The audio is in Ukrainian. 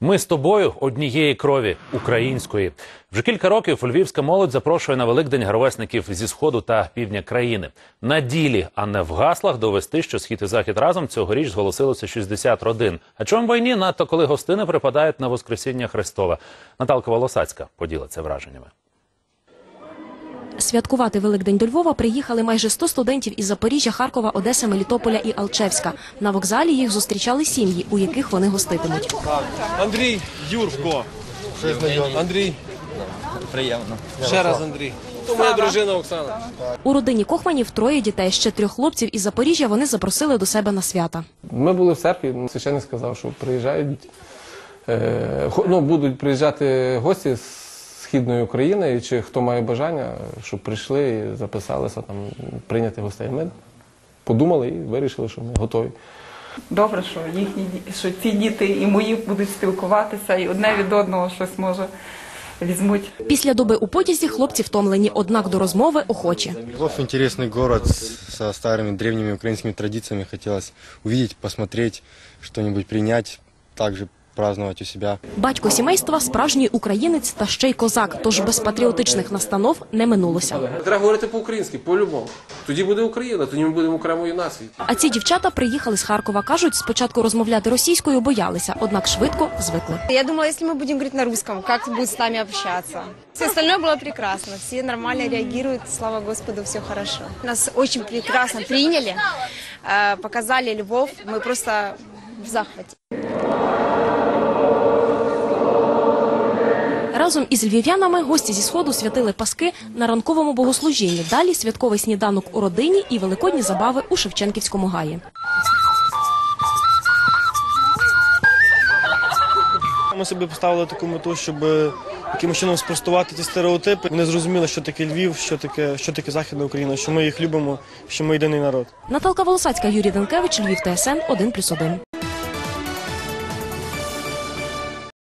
Ми з тобою однієї крові української. Вже кілька років львівська молодь запрошує на Великдень гровесників зі сходу та півдня країни. На ділі, а не в гаслах, довести, що схід і захід разом цьогоріч зголосилося 60 родин. А чому війні надто коли гостини припадають на Воскресіння Христове? Наталка Волосацька поділиться враженнями. Святкувати Великдень до Львова приїхали майже 100 студентів із Запоріжжя, Харкова, Одеси, Мелітополя і Алчевська. На вокзалі їх зустрічали сім'ї, у яких вони гоститимуть. Андрій Юрко. Андрій. Приємно. Ще раз Андрій. То моя дружина Оксана. У родині Кохманів троє дітей. Ще трьох хлопців із Запоріжжя вони запросили до себе на свята. Ми були в церкві, священник сказав, що приїжджають, е, ну, будуть приїжджати гості з Східної України, і чи хто має бажання, щоб прийшли і записалися там прийняти гостей. Ми подумали і вирішили, що ми готові. Добре, що їхні що ці діти і мої будуть спілкуватися, і одне від одного щось може візьмуть. Після доби у потязі хлопці втомлені, однак до розмови охочі. Львов интересный город со старыми древними украинскими традициями. Хотелось увидеть, посмотреть, что-нибудь принять, также праздновать у себя. Батько сімейства справжній українець та ще й козак, тож без патріотичних настанов не минулося. Треба говорити по-українськи, по-любому. Тоді буде Україна, тоді ми будемо окремою нацією. А ці дівчата приїхали з Харкова. кажуть, спочатку розмовляти російською боялися, однак швидко звикли. Я думала, если мы будем говорить на русском, как будут с нами общаться. Все остальное было прекрасно. Все нормально реагируют. Слава Господу, все хорошо. Нас очень прекрасно приняли, э, показали Львов. Мы просто в захвате. Разом із львів'янами гості зі сходу святили паски на ранковому богослужінні. Далі святковий сніданок у родині і великодні забави у Шевченківському гаї. Ми собі поставили таку мету, щоб якимось чином спростувати ті стереотипи. Вони зрозуміли, що таке Львів, що таке, що таке Західна Україна, що ми їх любимо, що ми єдиний народ. Наталка Волосацька, Юрій Данкевич, Львів ТСН 1+,1.